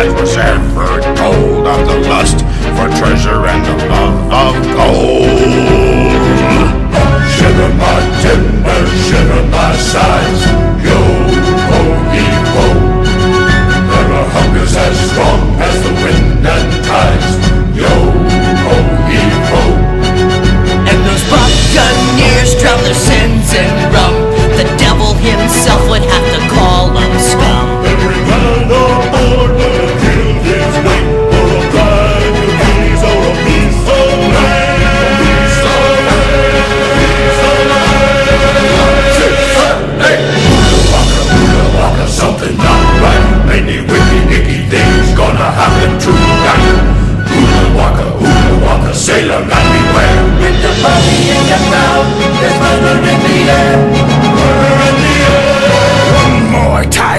that was ever told of the lust for treasure and the love of gold.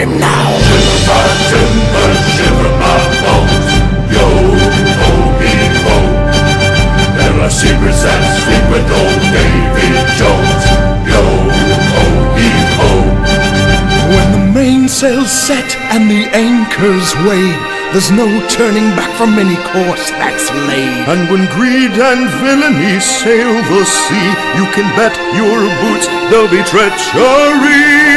Time now. Shiver my timbers, shiver my bones. Yo ho hee ho. There are secrets that sleep with old Davy Jones. Yo ho hee ho. When the mainsail's set and the anchors weighed, there's no turning back from any course that's laid. And when greed and villainy sail the sea, you can bet your boots there'll be treachery.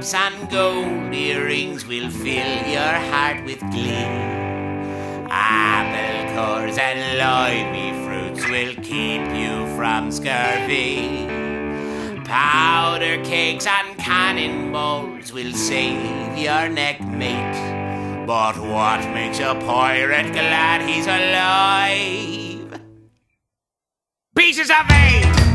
Treasure and gold earrings will fill your heart with glee. Apple cores and limey fruits will keep you from scurvy. Powder cakes and cannonballs will save your neck, mate. But what makes a pirate glad he's alive? Pieces of eight!